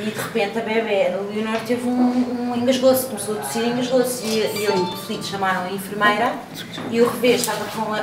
e de repente a bebê, a Leonor teve um, um engasgou-se, começou a tossir e engasgou-se e, e ele, Felipe, chamaram a enfermeira. E o revés estava com a,